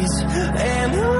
On and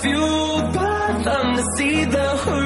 fueled by them to see the hood.